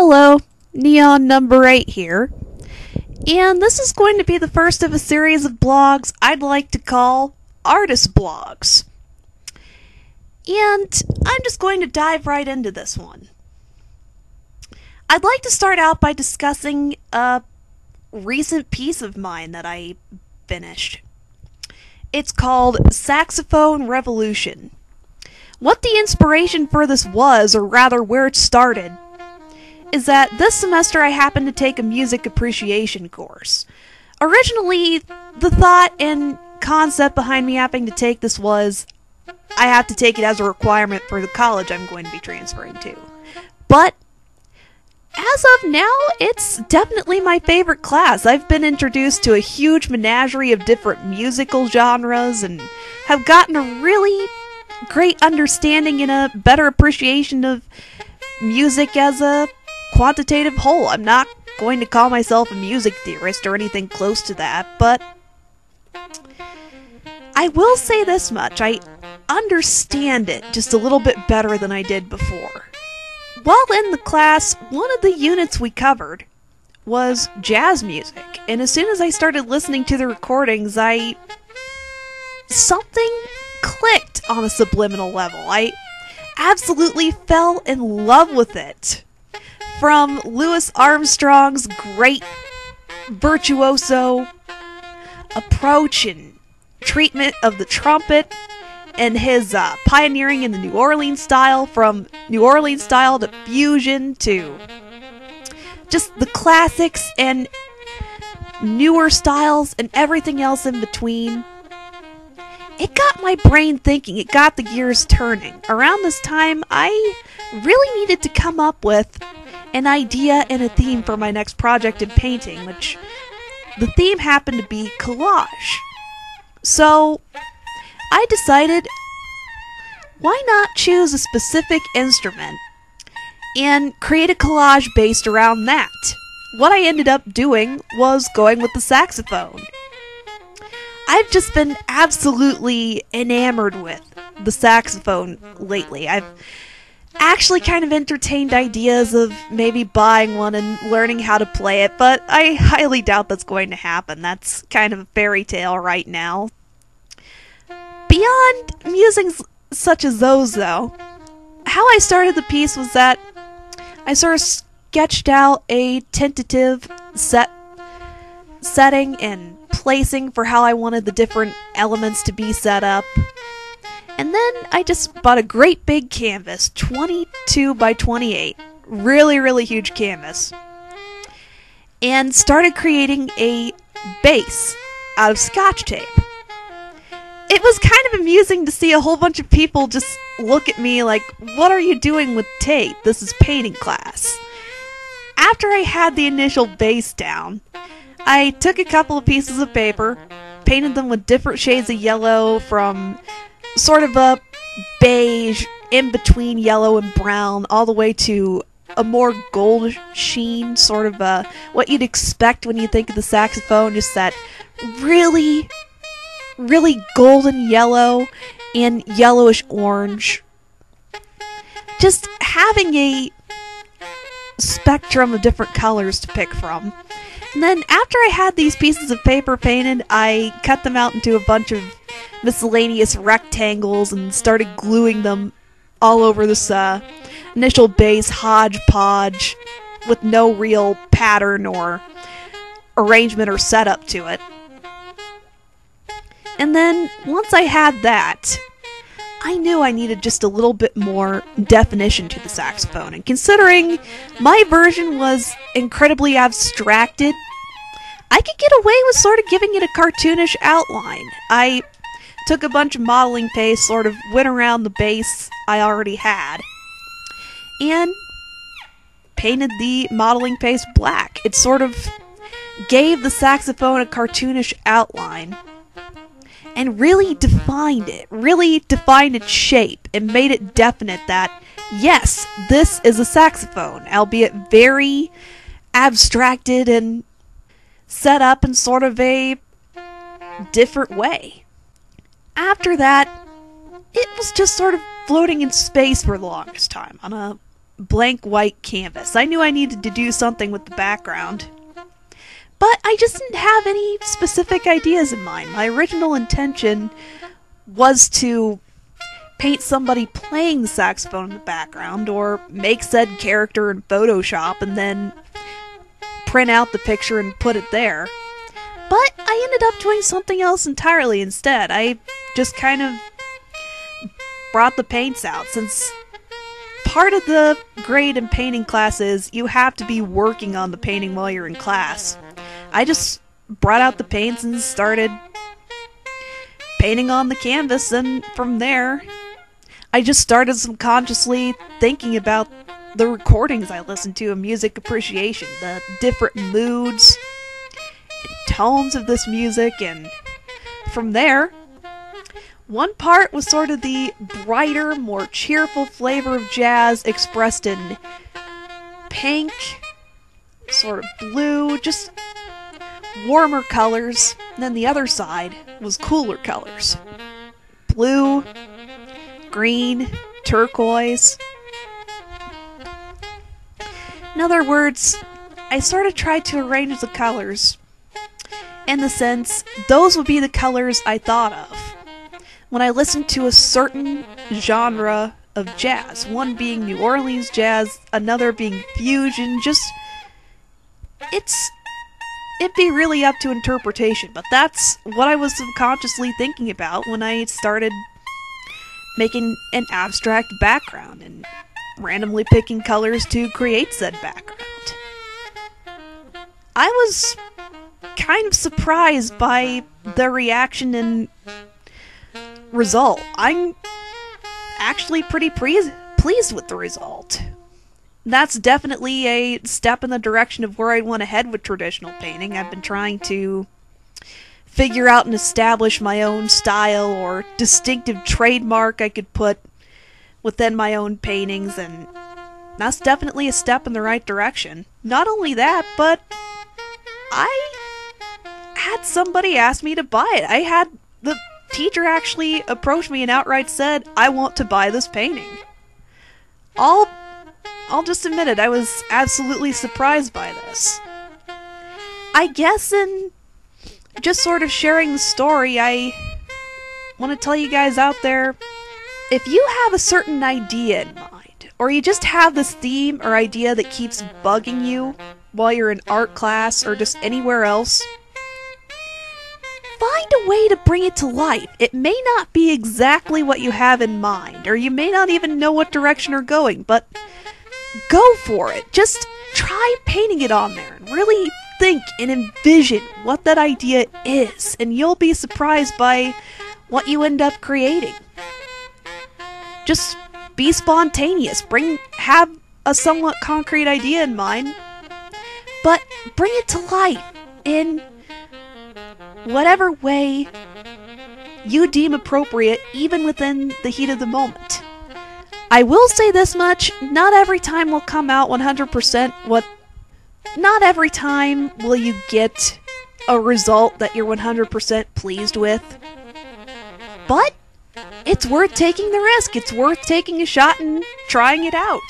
Hello, Neon number 8 here. And this is going to be the first of a series of blogs I'd like to call Artist Blogs. And I'm just going to dive right into this one. I'd like to start out by discussing a recent piece of mine that I finished. It's called Saxophone Revolution. What the inspiration for this was, or rather where it started, is that this semester I happened to take a music appreciation course. Originally, the thought and concept behind me having to take this was I have to take it as a requirement for the college I'm going to be transferring to. But as of now, it's definitely my favorite class. I've been introduced to a huge menagerie of different musical genres and have gotten a really great understanding and a better appreciation of music as a quantitative whole. I'm not going to call myself a music theorist or anything close to that, but I will say this much. I understand it just a little bit better than I did before. While in the class, one of the units we covered was jazz music, and as soon as I started listening to the recordings, I. something clicked on a subliminal level. I absolutely fell in love with it from Louis Armstrong's great virtuoso approach and treatment of the trumpet and his uh, pioneering in the New Orleans style, from New Orleans style to fusion to just the classics and newer styles and everything else in between. It got my brain thinking, it got the gears turning. Around this time, I really needed to come up with an idea and a theme for my next project in painting, which the theme happened to be collage. So I decided why not choose a specific instrument and create a collage based around that? What I ended up doing was going with the saxophone. I've just been absolutely enamored with the saxophone lately. I've actually kind of entertained ideas of maybe buying one and learning how to play it, but I highly doubt that's going to happen. That's kind of a fairy tale right now. Beyond musings such as those, though, how I started the piece was that I sort of sketched out a tentative set setting and placing for how I wanted the different elements to be set up. And then I just bought a great big canvas, 22 by 28. Really, really huge canvas. And started creating a base out of scotch tape. It was kind of amusing to see a whole bunch of people just look at me like, What are you doing with tape? This is painting class. After I had the initial base down, I took a couple of pieces of paper, painted them with different shades of yellow from sort of a beige in between yellow and brown, all the way to a more gold sheen, sort of a what you'd expect when you think of the saxophone, just that really, really golden yellow and yellowish orange. Just having a spectrum of different colors to pick from. And then after I had these pieces of paper painted, I cut them out into a bunch of miscellaneous rectangles and started gluing them all over this uh, initial base hodgepodge with no real pattern or arrangement or setup to it. And then once I had that, I knew I needed just a little bit more definition to the saxophone. And considering my version was incredibly abstracted, I could get away with sort of giving it a cartoonish outline. I took a bunch of modeling paste, sort of went around the base I already had, and painted the modeling paste black. It sort of gave the saxophone a cartoonish outline and really defined it, really defined its shape, and made it definite that, yes, this is a saxophone, albeit very abstracted and set up in sort of a different way. After that, it was just sort of floating in space for the longest time on a blank white canvas. I knew I needed to do something with the background. But I just didn't have any specific ideas in mind. My original intention was to paint somebody playing the saxophone in the background or make said character in Photoshop and then print out the picture and put it there. But I ended up doing something else entirely instead. I just kind of brought the paints out since part of the grade in painting class is you have to be working on the painting while you're in class. I just brought out the paints and started painting on the canvas, and from there, I just started subconsciously thinking about the recordings I listened to in music appreciation, the different moods and tones of this music, and from there, one part was sort of the brighter, more cheerful flavor of jazz expressed in pink, sort of blue, just warmer colors. And then the other side was cooler colors blue, green, turquoise. In other words, I sort of tried to arrange the colors in the sense those would be the colors I thought of when I listen to a certain genre of jazz, one being New Orleans jazz, another being fusion, just it's it'd be really up to interpretation, but that's what I was subconsciously thinking about when I started making an abstract background and randomly picking colors to create said background. I was kind of surprised by the reaction and result. I'm actually pretty pre- pleased with the result. That's definitely a step in the direction of where I want to head with traditional painting. I've been trying to figure out and establish my own style or distinctive trademark I could put within my own paintings, and that's definitely a step in the right direction. Not only that, but I had somebody ask me to buy it. I had the teacher actually approached me and outright said, I want to buy this painting. I'll, I'll just admit it, I was absolutely surprised by this. I guess in just sort of sharing the story, I want to tell you guys out there if you have a certain idea in mind, or you just have this theme or idea that keeps bugging you while you're in art class or just anywhere else, find a way to bring it to life. It may not be exactly what you have in mind, or you may not even know what direction you're going, but go for it. Just try painting it on there and really think and envision what that idea is, and you'll be surprised by what you end up creating. Just be spontaneous. Bring have a somewhat concrete idea in mind, but bring it to life in whatever way you deem appropriate, even within the heat of the moment. I will say this much not every time will come out 100% what. Not every time will you get a result that you're 100% pleased with. But it's worth taking the risk. It's worth taking a shot and trying it out.